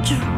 住。